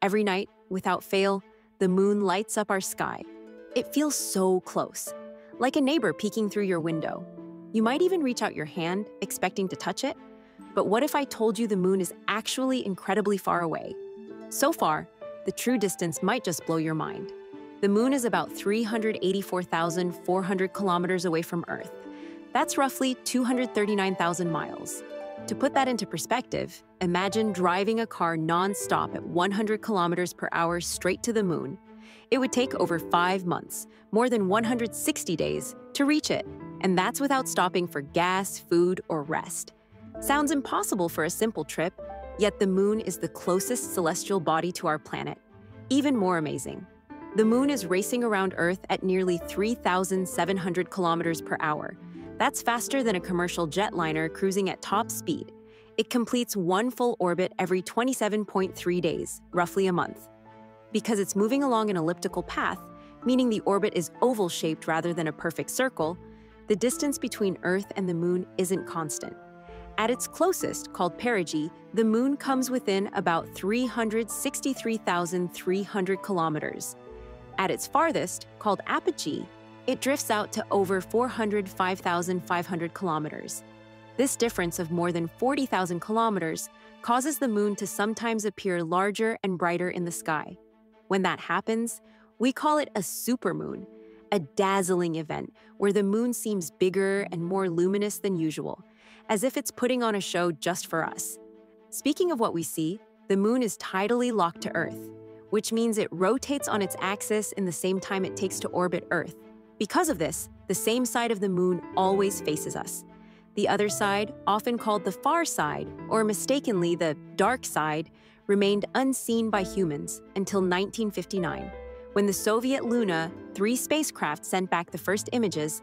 Every night, without fail, the moon lights up our sky. It feels so close, like a neighbor peeking through your window. You might even reach out your hand, expecting to touch it. But what if I told you the moon is actually incredibly far away? So far, the true distance might just blow your mind. The moon is about 384,400 kilometers away from Earth. That's roughly 239,000 miles. To put that into perspective, imagine driving a car nonstop at 100 kilometers per hour straight to the moon. It would take over five months, more than 160 days, to reach it, and that's without stopping for gas, food, or rest. Sounds impossible for a simple trip, yet the moon is the closest celestial body to our planet. Even more amazing. The moon is racing around Earth at nearly 3,700 kilometers per hour, that's faster than a commercial jetliner cruising at top speed. It completes one full orbit every 27.3 days, roughly a month. Because it's moving along an elliptical path, meaning the orbit is oval shaped rather than a perfect circle, the distance between Earth and the Moon isn't constant. At its closest, called perigee, the Moon comes within about 363,300 kilometers. At its farthest, called apogee, it drifts out to over 405,500 kilometers. This difference of more than 40,000 kilometers causes the moon to sometimes appear larger and brighter in the sky. When that happens, we call it a supermoon, a dazzling event where the moon seems bigger and more luminous than usual, as if it's putting on a show just for us. Speaking of what we see, the moon is tidally locked to Earth, which means it rotates on its axis in the same time it takes to orbit Earth. Because of this, the same side of the moon always faces us. The other side, often called the far side, or mistakenly the dark side, remained unseen by humans until 1959, when the Soviet Luna 3 spacecraft sent back the first images.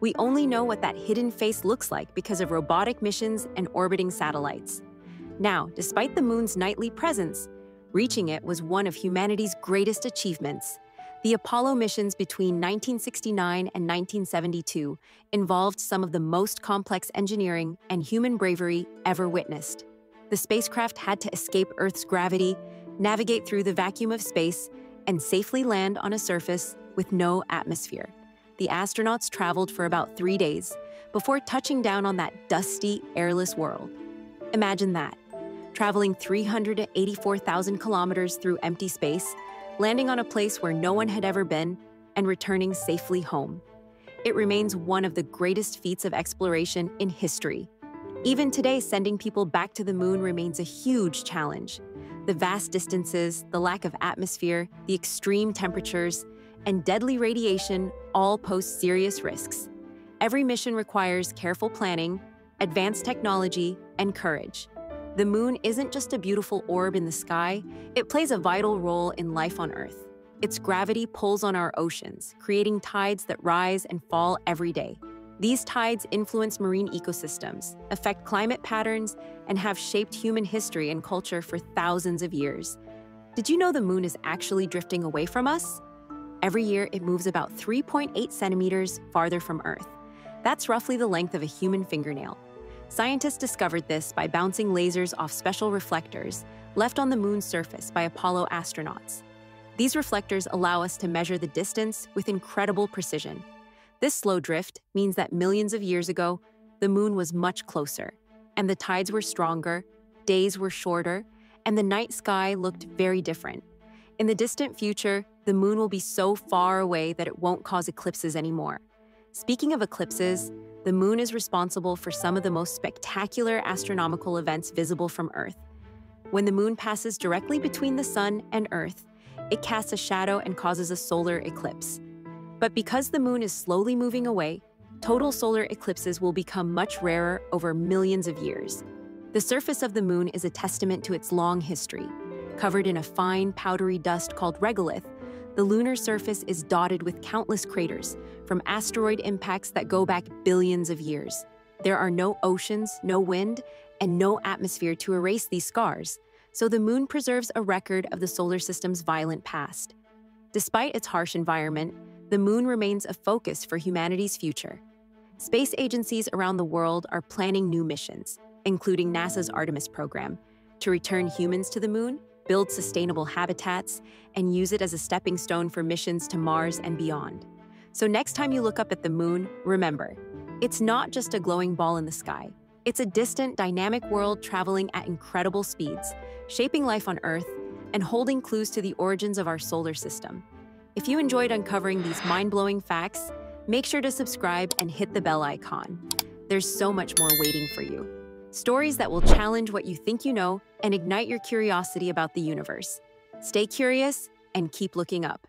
We only know what that hidden face looks like because of robotic missions and orbiting satellites. Now, despite the moon's nightly presence, reaching it was one of humanity's greatest achievements. The Apollo missions between 1969 and 1972 involved some of the most complex engineering and human bravery ever witnessed. The spacecraft had to escape Earth's gravity, navigate through the vacuum of space, and safely land on a surface with no atmosphere. The astronauts traveled for about three days before touching down on that dusty, airless world. Imagine that traveling 384,000 kilometers through empty space landing on a place where no one had ever been, and returning safely home. It remains one of the greatest feats of exploration in history. Even today, sending people back to the moon remains a huge challenge. The vast distances, the lack of atmosphere, the extreme temperatures, and deadly radiation all pose serious risks. Every mission requires careful planning, advanced technology, and courage. The moon isn't just a beautiful orb in the sky, it plays a vital role in life on Earth. Its gravity pulls on our oceans, creating tides that rise and fall every day. These tides influence marine ecosystems, affect climate patterns, and have shaped human history and culture for thousands of years. Did you know the moon is actually drifting away from us? Every year, it moves about 3.8 centimeters farther from Earth. That's roughly the length of a human fingernail. Scientists discovered this by bouncing lasers off special reflectors left on the moon's surface by Apollo astronauts. These reflectors allow us to measure the distance with incredible precision. This slow drift means that millions of years ago, the moon was much closer, and the tides were stronger, days were shorter, and the night sky looked very different. In the distant future, the moon will be so far away that it won't cause eclipses anymore. Speaking of eclipses, the moon is responsible for some of the most spectacular astronomical events visible from Earth. When the moon passes directly between the sun and Earth, it casts a shadow and causes a solar eclipse. But because the moon is slowly moving away, total solar eclipses will become much rarer over millions of years. The surface of the moon is a testament to its long history. Covered in a fine, powdery dust called regolith, the lunar surface is dotted with countless craters from asteroid impacts that go back billions of years. There are no oceans, no wind, and no atmosphere to erase these scars, so the moon preserves a record of the solar system's violent past. Despite its harsh environment, the moon remains a focus for humanity's future. Space agencies around the world are planning new missions, including NASA's Artemis program, to return humans to the moon build sustainable habitats, and use it as a stepping stone for missions to Mars and beyond. So next time you look up at the moon, remember, it's not just a glowing ball in the sky. It's a distant, dynamic world traveling at incredible speeds, shaping life on Earth and holding clues to the origins of our solar system. If you enjoyed uncovering these mind-blowing facts, make sure to subscribe and hit the bell icon. There's so much more waiting for you. Stories that will challenge what you think you know and ignite your curiosity about the universe. Stay curious and keep looking up.